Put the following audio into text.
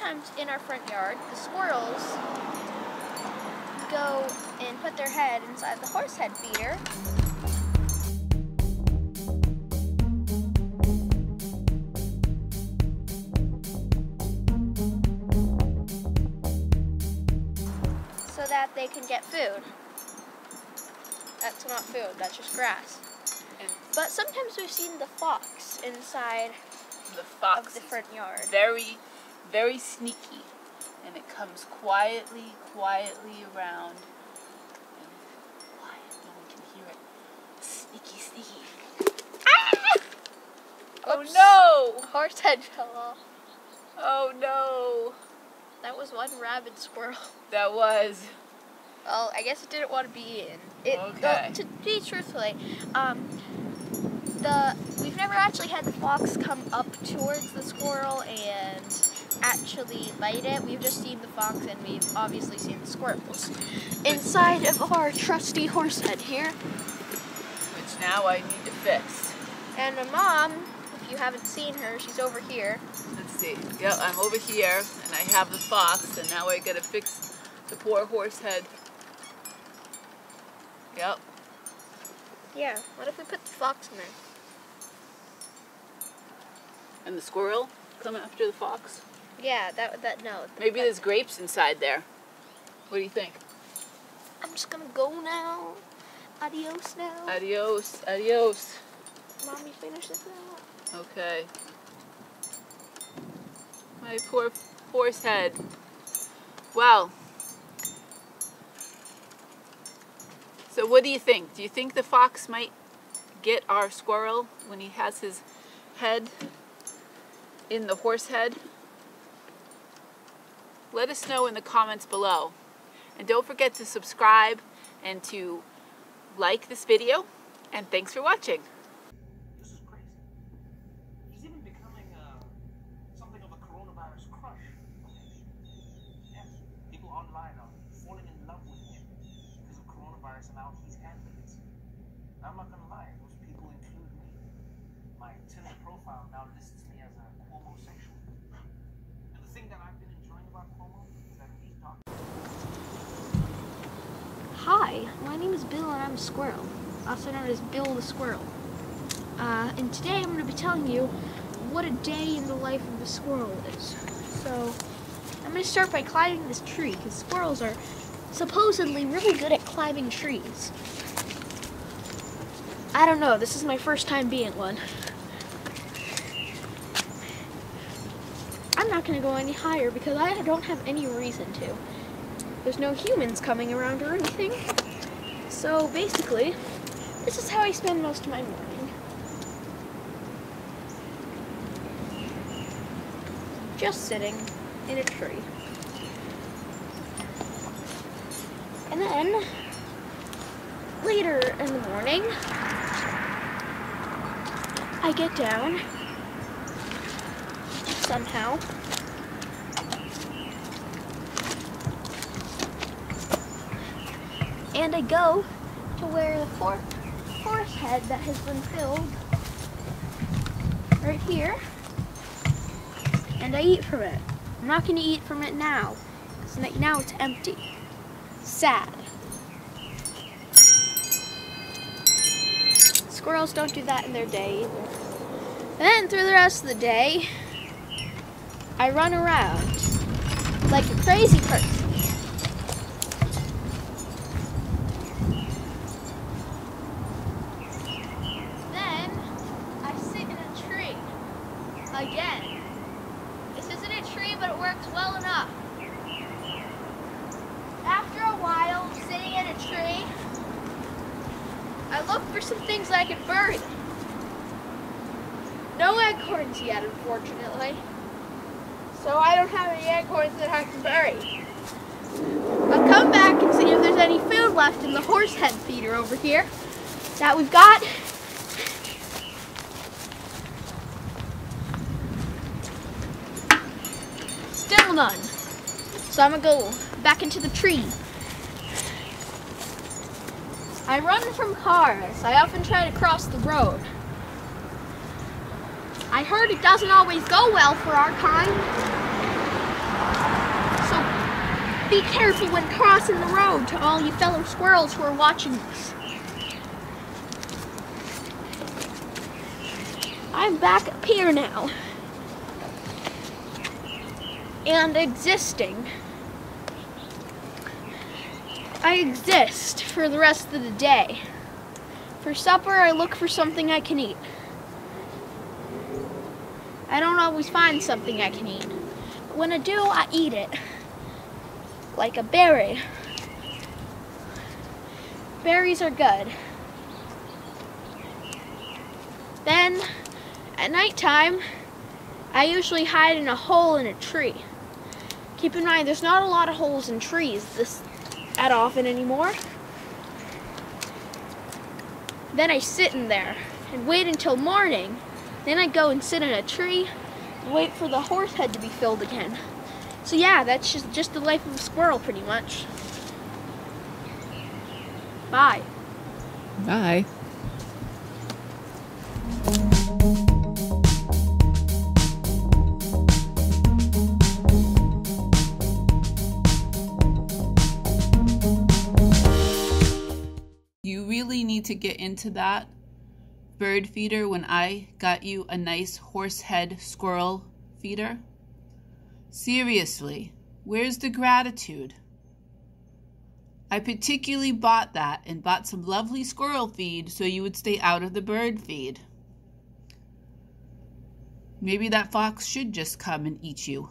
sometimes in our front yard, the squirrels go and put their head inside the horse head feeder. So that they can get food. That's not food, that's just grass. But sometimes we've seen the fox inside the of fox the front yard. very, very sneaky, and it comes quietly, quietly around. And quiet, no one can hear it. Sneaky, sneaky. Ah! Oh no! Horse head fell off. Oh no! That was one rabid squirrel. That was. Well, I guess it didn't want to be in. It, Okay. well, to be truthfully, um, the we've never actually had the fox come up towards the squirrel and actually bite it. We've just seen the fox and we've obviously seen the squirrels inside of our trusty horse head here. Which now I need to fix. And my mom, if you haven't seen her, she's over here. Let's see. Yep, I'm over here, and I have the fox, and now I gotta fix the poor horse head. Yep. Yeah. What if we put the fox in there? And the squirrel come after the fox. Yeah, that that no. Maybe that- there's grapes inside there. What do you think? I'm just gonna go now. Adios now. Adios, adios. Mommy, finish this out. Okay. My poor horse head. Well. So what do you think? Do you think the fox might get our squirrel when he has his head in the horse head? Let us know in the comments below. And don't forget to subscribe and to like this video. And thanks for watching. This is crazy. He's even becoming uh, something of a coronavirus crush. Yes, people online are falling in love with him because of coronavirus and how he's handling it. I'm not gonna lie, those people include me. My Tinder profile now lists me as a homosexual. And the thing that I've been enjoying about Cuomo is that he's talking. Hi, my name is Bill and I'm a squirrel, also known as Bill the Squirrel. Uh, and today I'm going to be telling you what a day in the life of a squirrel is. So, I'm going to start by climbing this tree, because squirrels are supposedly really good at climbing trees. I don't know, this is my first time being one. I'm not going to go any higher because I don't have any reason to. There's no humans coming around or anything. So basically, this is how I spend most of my morning. Just sitting in a tree. And then, later in the morning, I get down somehow. And I go to where the horse head that has been filled right here, and I eat from it. I'm not going to eat from it now, because now it's empty. Sad. Squirrels don't do that in their day either. Then through the rest of the day, I run around like a crazy person. Then I sit in a tree again. This isn't a tree, but it works well enough. After a while sitting in a tree, I look for some things I can bury. No acorns yet, unfortunately. So I don't have any acorns that I can bury. I'll come back and see if there's any food left in the horse head feeder over here that we've got. Still none. So I'm gonna go back into the tree. I run from cars. I often try to cross the road. I heard it doesn't always go well for our kind. So be careful when crossing the road to all you fellow squirrels who are watching this. I'm back up here now. And existing. I exist for the rest of the day. For supper, I look for something I can eat. I don't always find something I can eat. But when I do, I eat it. Like a berry. Berries are good. Then, at nighttime, I usually hide in a hole in a tree. Keep in mind, there's not a lot of holes in trees this that often anymore. Then I sit in there and wait until morning. Then I go and sit in a tree and wait for the horse head to be filled again. So yeah, that's just, just the life of a squirrel pretty much. Bye. Bye. Get into that bird feeder when I got you a nice horsehead squirrel feeder? Seriously, where's the gratitude? I particularly bought that and bought some lovely squirrel feed so you would stay out of the bird feed. Maybe that fox should just come and eat you.